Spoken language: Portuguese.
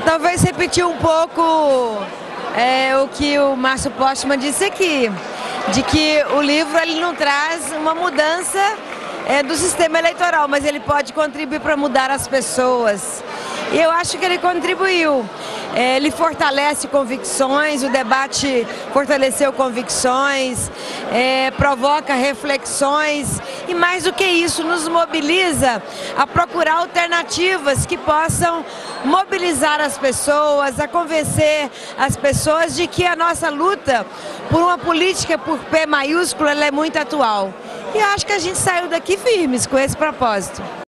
talvez repetir um pouco é, o que o Márcio Postman disse aqui, de que o livro ele não traz uma mudança é, do sistema eleitoral, mas ele pode contribuir para mudar as pessoas. E eu acho que ele contribuiu. É, ele fortalece convicções, o debate fortaleceu convicções, é, provoca reflexões e mais do que isso, nos mobiliza a procurar alternativas que possam mobilizar as pessoas, a convencer as pessoas de que a nossa luta por uma política por P maiúsculo é muito atual. E acho que a gente saiu daqui firmes com esse propósito.